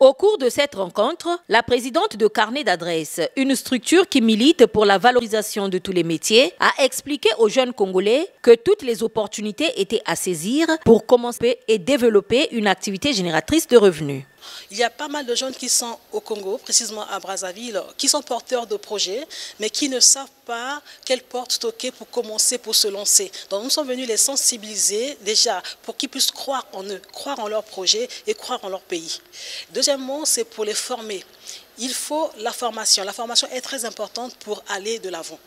Au cours de cette rencontre, la présidente de Carnet d'adresse, une structure qui milite pour la valorisation de tous les métiers, a expliqué aux jeunes Congolais que toutes les opportunités étaient à saisir pour commencer et développer une activité génératrice de revenus. Il y a pas mal de jeunes qui sont au Congo, précisément à Brazzaville, qui sont porteurs de projets, mais qui ne savent pas quelle porte toquer pour commencer, pour se lancer. Donc nous sommes venus les sensibiliser déjà pour qu'ils puissent croire en eux, croire en leur projet et croire en leur pays. Deuxièmement, c'est pour les former. Il faut la formation. La formation est très importante pour aller de l'avant.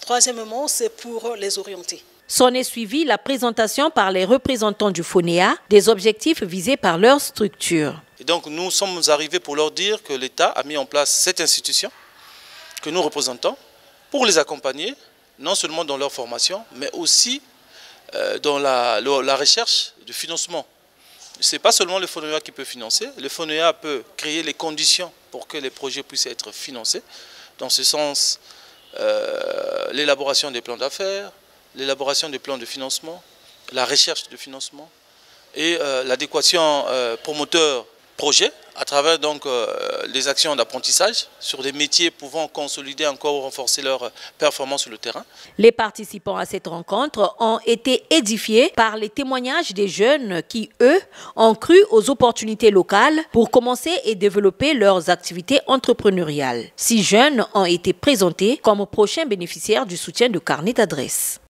Troisièmement, c'est pour les orienter. S'en est suivi la présentation par les représentants du FONEA des objectifs visés par leur structure. Et donc nous sommes arrivés pour leur dire que l'État a mis en place cette institution que nous représentons pour les accompagner, non seulement dans leur formation, mais aussi euh, dans la, recherche de financement. Ce n'est pas seulement le FONEA qui peut financer, le FONEA peut créer les conditions pour que les projets puissent être financés. Dans ce sens, euh, l'élaboration des plans d'affaires, l'élaboration des plans de financement, la recherche de financement et euh, l'adéquation promoteur à travers donc euh, les actions d'apprentissage sur des métiers pouvant consolider encore ou renforcer leur performance sur le terrain. Les participants à cette rencontre ont été édifiés par les témoignages des jeunes qui, eux, ont cru aux opportunités locales pour commencer et développer leurs activités entrepreneuriales. Six jeunes ont été présentés comme prochains bénéficiaires du soutien de carnet d'adresse.